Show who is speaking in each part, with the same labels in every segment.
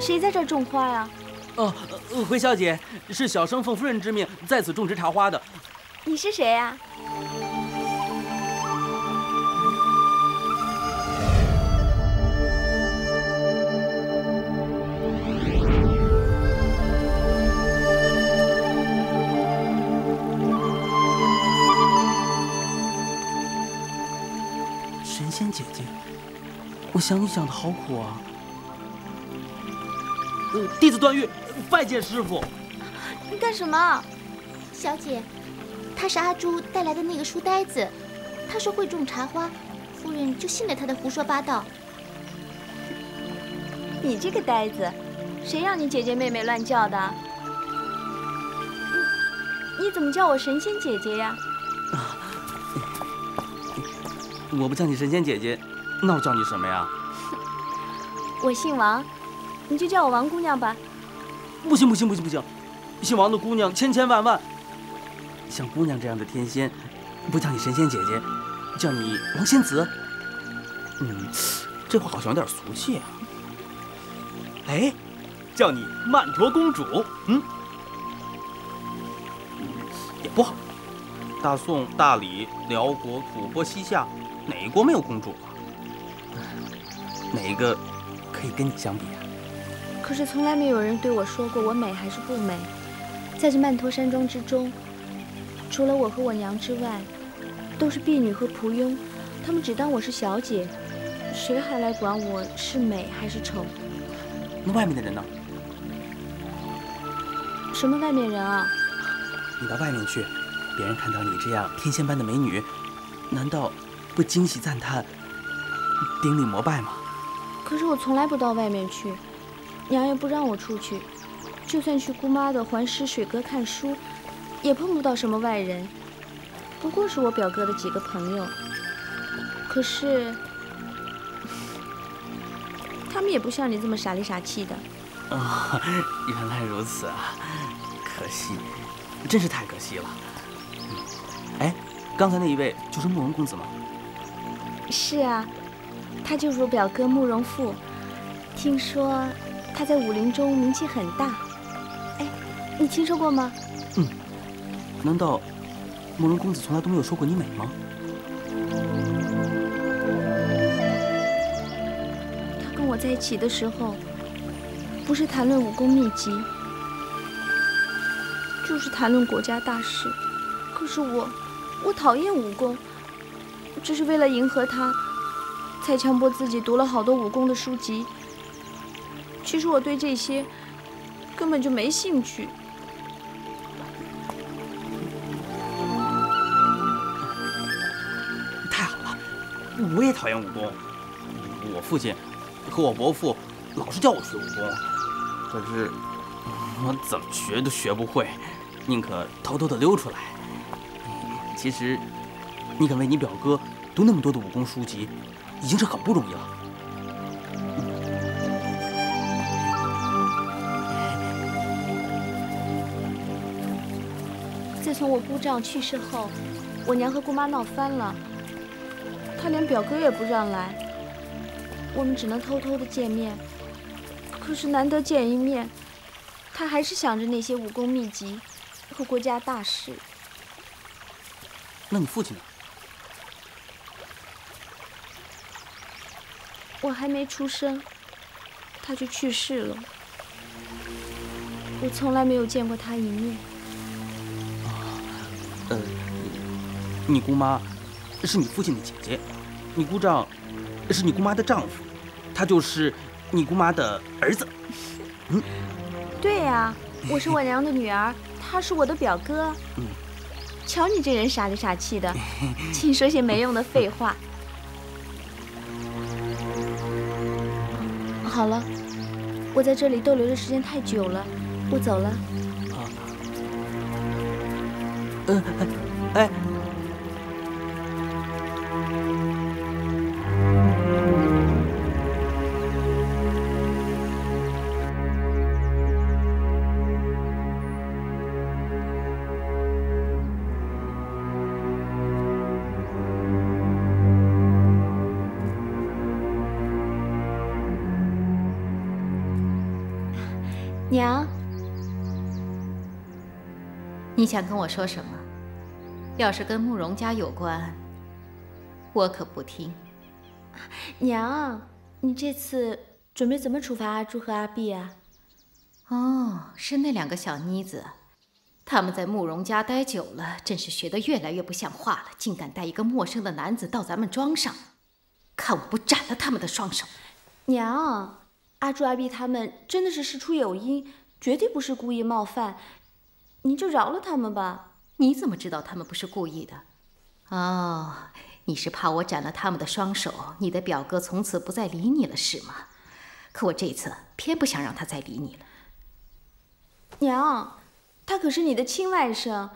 Speaker 1: 谁在这儿种花呀？
Speaker 2: 哦，回小姐，是小生奉夫人之命在此种植茶花的。
Speaker 1: 你是谁呀？
Speaker 2: 神仙姐姐，我想你想的好苦啊。呃，弟子段誉拜见师傅。
Speaker 1: 你干什么？
Speaker 3: 小姐，他是阿朱带来的那个书呆子，他说会种茶花，夫人就信了他的胡说八道。
Speaker 1: 你这个呆子，谁让你姐姐妹妹乱叫的？你你怎么叫我神仙姐姐呀？
Speaker 2: 我不叫你神仙姐姐，那我叫你什么呀？
Speaker 1: 我姓王。你就叫我王姑娘吧。
Speaker 2: 不行不行不行不行，姓王的姑娘千千万万。像姑娘这样的天仙，不叫你神仙姐姐，叫你王仙子。嗯，这话好像有点俗气啊。哎，叫你曼陀公主，嗯，也不好。大宋、大理、辽国、吐蕃、西夏，哪一国没有公主啊？哪一个可以跟你相比啊？
Speaker 1: 可是从来没有人对我说过我美还是不美，在这曼陀山庄之中，除了我和我娘之外，都是婢女和仆佣，他们只当我是小姐，谁还来管我是美还是丑？
Speaker 2: 那外面的人呢？
Speaker 1: 什么外面人啊？
Speaker 2: 你到外面去，别人看到你这样天仙般的美女，难道不惊喜赞叹、顶礼膜拜吗？
Speaker 1: 可是我从来不到外面去。娘也不让我出去，就算去姑妈的环石水阁看书，也碰不到什么外人，不过是我表哥的几个朋友。可是，他们也不像你这么傻里傻气的。
Speaker 2: 哦，原来如此啊，可惜，真是太可惜了。哎，刚才那一位就是慕容公子吗？
Speaker 1: 是啊，他就是我表哥慕容复。听说。他在武林中名气很大，哎，你听说过吗？
Speaker 2: 嗯，难道慕容公子从来都没有说过你美吗？
Speaker 1: 他跟我在一起的时候，不是谈论武功秘籍，就是谈论国家大事。可是我，我讨厌武功，只是为了迎合他，才强迫自己读了好多武功的书籍。其实我对这些根本就没兴趣。
Speaker 2: 太好了，我也讨厌武功。我父亲和我伯父老是叫我学武功，可是我怎么学都学不会，宁可偷偷的溜出来。其实，你敢为你表哥读那么多的武功书籍，已经是很不容易了。
Speaker 1: 从我姑丈去世后，我娘和姑妈闹翻了，她连表哥也不让来，我们只能偷偷的见面。可是难得见一面，他还是想着那些武功秘籍和国家大事。
Speaker 2: 那你父亲呢？
Speaker 1: 我还没出生，他就去世了。我从来没有见过他一面。
Speaker 2: 呃，你姑妈是你父亲的姐姐，你姑丈是你姑妈的丈夫，他就是你姑妈的儿子。
Speaker 1: 嗯，对呀，我是我娘的女儿，他是我的表哥。嗯，瞧你这人傻里傻气的，净说些没用的废话。好了，我在这里逗留的时间太久了，我走了。
Speaker 2: 嗯，哎。
Speaker 4: 你想跟我说什么？要是跟慕容家有关，我可不听。
Speaker 1: 娘，你这次准备怎么处罚阿朱和阿碧啊？
Speaker 4: 哦，是那两个小妮子，他们在慕容家待久了，真是学得越来越不像话了，竟敢带一个陌生的男子到咱们庄上，看我不斩了他们的双手！
Speaker 1: 娘，阿朱、阿碧他们真的是事出有因，绝对不是故意冒犯，您就饶了他们吧。
Speaker 4: 你怎么知道他们不是故意的？哦，你是怕我斩了他们的双手，你的表哥从此不再理你了，是吗？可我这次偏不想让他再理你了。
Speaker 1: 娘，他可是你的亲外甥，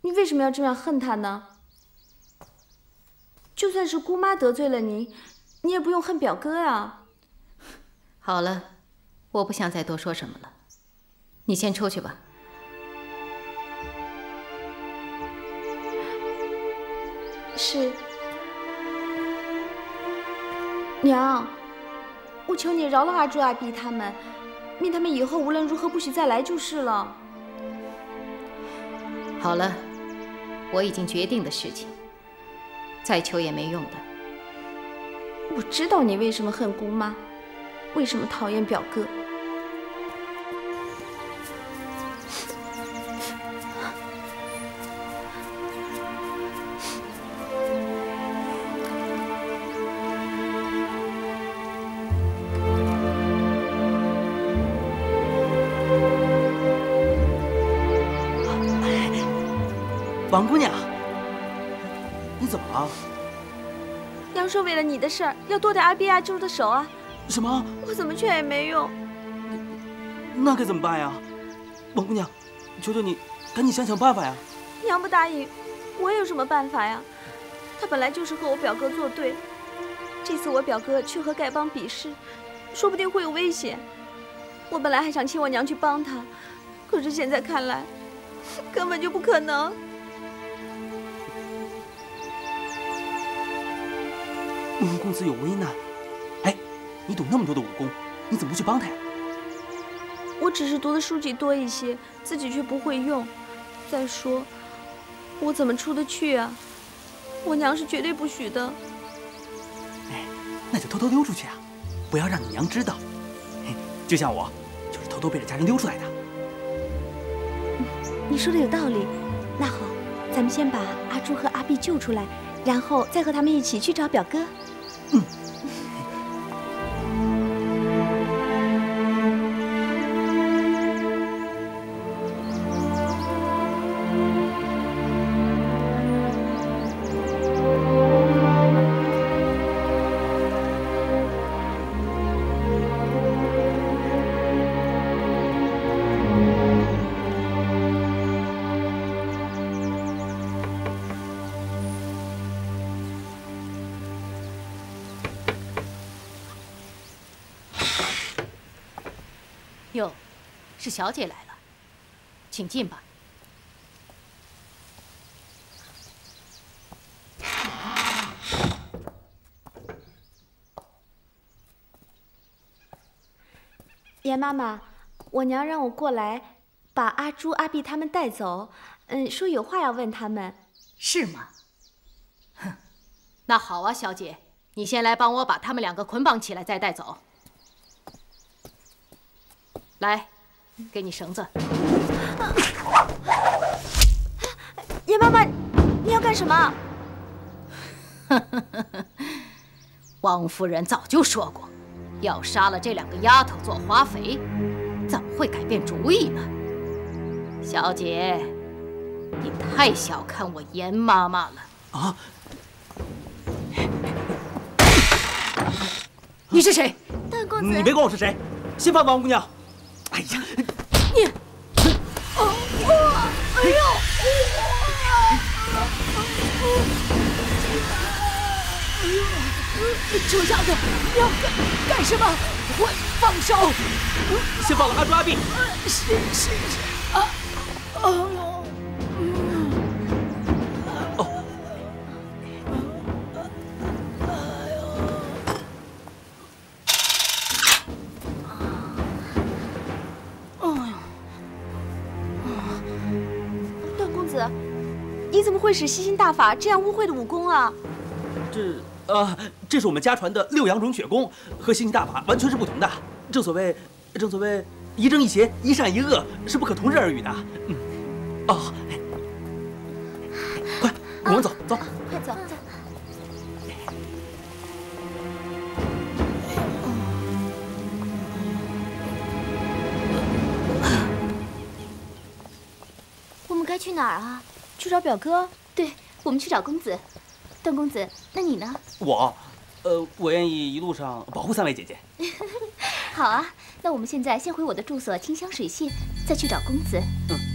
Speaker 1: 你为什么要这样恨他呢？就算是姑妈得罪了您，你也不用恨表哥啊。
Speaker 4: 好了，我不想再多说什么了，你先出去吧。
Speaker 1: 是，娘，我求你饶了阿朱、阿碧他们，命他们以后无论如何不许再来就是了。
Speaker 4: 好了，我已经决定的事情，再求也没用的。
Speaker 1: 我知道你为什么恨姑妈，为什么讨厌表哥。
Speaker 2: 王姑娘，你怎么了？
Speaker 1: 娘说为了你的事儿要剁掉阿碧阿朱的手啊！
Speaker 2: 什么？
Speaker 1: 我怎么劝也没用。
Speaker 2: 那该怎么办呀？王姑娘，求求你，赶紧想想办法呀！
Speaker 1: 娘不答应，我有什么办法呀？他本来就是和我表哥作对，这次我表哥去和丐帮比试，说不定会有危险。我本来还想请我娘去帮他，可是现在看来，根本就不可能。
Speaker 2: 慕容公子有危难，哎，你懂那么多的武功，你怎么不去帮他呀？
Speaker 1: 我只是读的书籍多一些，自己却不会用。再说，我怎么出得去啊？我娘是绝对不许的。
Speaker 2: 哎，那就偷偷溜出去啊，不要让你娘知道。就像我，就是偷偷背着家人溜出来的。
Speaker 1: 你说的有道理。那好，咱们先把阿朱和阿碧救出来，然后再和他们一起去找表哥。嗯。
Speaker 4: 哟，是小姐来了，请进吧。
Speaker 1: 严妈妈，我娘让我过来，把阿朱、阿碧他们带走。嗯，说有话要问他们。
Speaker 4: 是吗？哼，那好啊，小姐，你先来帮我把他们两个捆绑起来，再带走。来，给你绳子。
Speaker 1: 严妈妈，你要干什么？
Speaker 4: 王夫人早就说过，要杀了这两个丫头做花肥，怎么会改变主意呢？小姐，你太小看我严妈妈了啊！你是谁？
Speaker 1: 大公子，
Speaker 2: 你别管我是谁，先放王姑娘。哎呀，你，
Speaker 1: 哦，哎呦，
Speaker 4: 哎呦，臭小子，你要干干什么？我放手！
Speaker 2: 先放了阿朱阿碧。
Speaker 4: 是是是，啊，哎呦。
Speaker 1: 会使吸星大法这样污秽的武功啊？
Speaker 2: 这呃，这是我们家传的六阳融雪功，和吸星大法完全是不同的。正所谓，正所谓一正一邪，一善一恶，是不可同日而语的。嗯，哦，快，我们走走，
Speaker 3: 快走走。我们该去哪儿啊？
Speaker 1: 去找表哥。
Speaker 3: 对，我们去找公子。段公子，那你呢？
Speaker 2: 我，呃，我愿意一路上保护三位姐姐。
Speaker 3: 好啊，那我们现在先回我的住所清香水榭，再去找公子。
Speaker 2: 嗯。